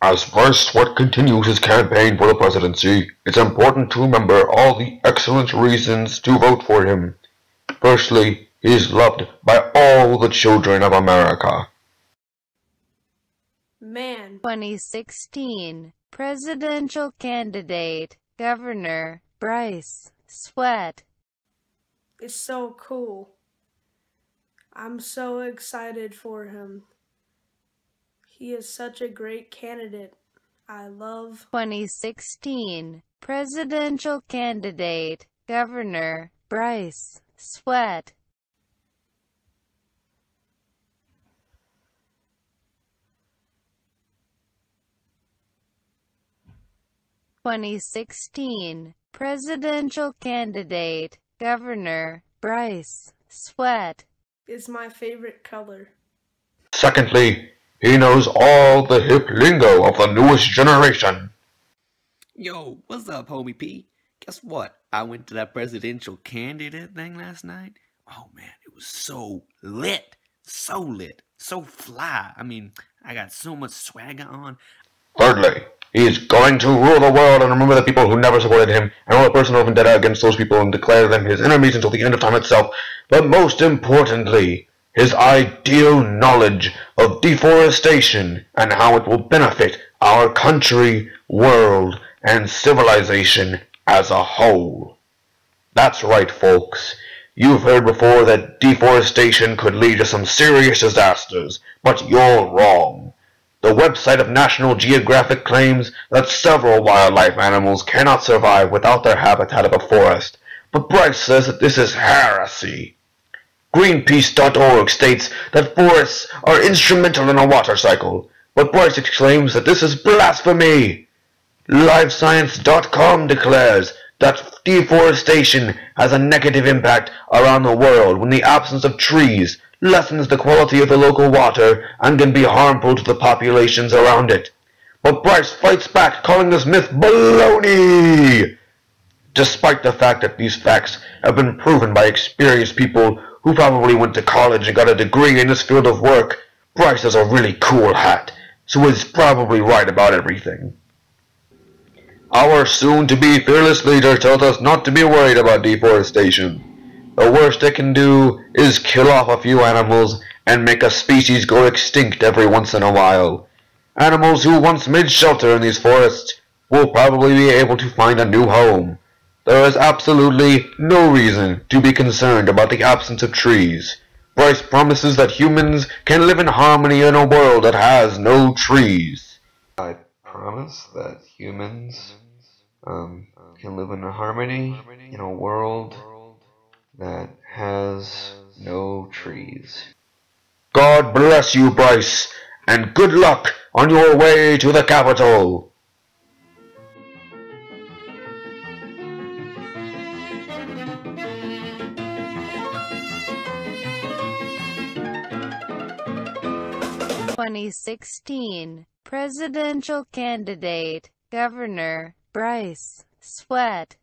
As Bryce Sweat continues his campaign for the presidency, it's important to remember all the excellent reasons to vote for him. Firstly, he is loved by all the children of America. Man, 2016 presidential candidate, Governor Bryce Sweat. it's so cool. I'm so excited for him. He is such a great candidate. I love 2016 presidential candidate, Governor Bryce Sweat. Twenty sixteen presidential candidate, Governor Bryce Sweat. is my favorite color. Secondly, he knows all the hip lingo of the newest generation. Yo, what's up, homie P? Guess what? I went to that presidential candidate thing last night. Oh man, it was so lit. So lit. So fly. I mean, I got so much swagger on. Thirdly, he is going to rule the world and remember the people who never supported him and hold a personal vendetta against those people and declare them his enemies until the end of time itself. But most importantly, his ideal knowledge of deforestation and how it will benefit our country, world, and civilization as a whole. That's right, folks. You've heard before that deforestation could lead to some serious disasters, but you're wrong. The website of National Geographic claims that several wildlife animals cannot survive without their habitat of a forest, but Bryce says that this is heresy. Greenpeace.org states that forests are instrumental in a water cycle, but Bryce exclaims that this is blasphemy. LiveScience.com declares that deforestation has a negative impact around the world when the absence of trees lessens the quality of the local water and can be harmful to the populations around it. But Bryce fights back, calling this myth baloney! Despite the fact that these facts have been proven by experienced people who probably went to college and got a degree in this field of work, Bryce has a really cool hat, so he's probably right about everything. Our soon-to-be fearless leader tells us not to be worried about deforestation. The worst it can do is kill off a few animals and make a species go extinct every once in a while. Animals who once made shelter in these forests will probably be able to find a new home. There is absolutely no reason to be concerned about the absence of trees. Bryce promises that humans can live in harmony in a world that has no trees. I promise that humans um, can live in harmony in a world trees. God bless you, Bryce, and good luck on your way to the capital. Twenty sixteen presidential candidate, Governor Bryce Sweat.